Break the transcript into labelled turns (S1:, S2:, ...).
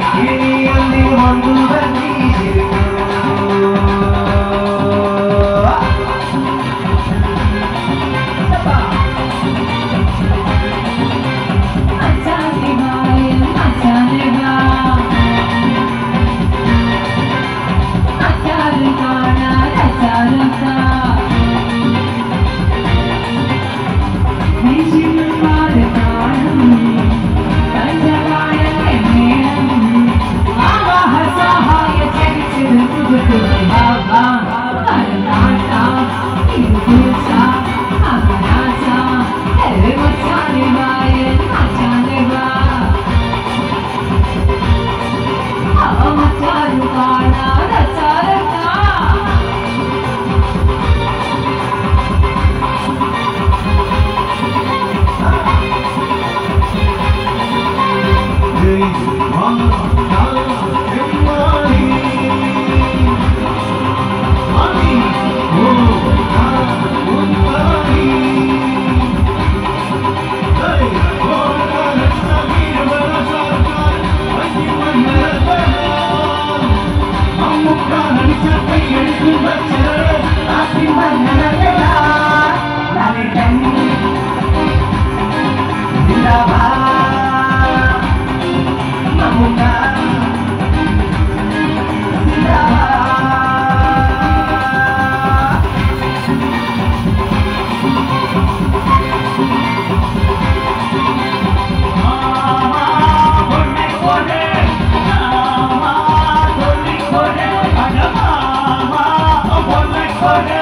S1: Thank you. for it.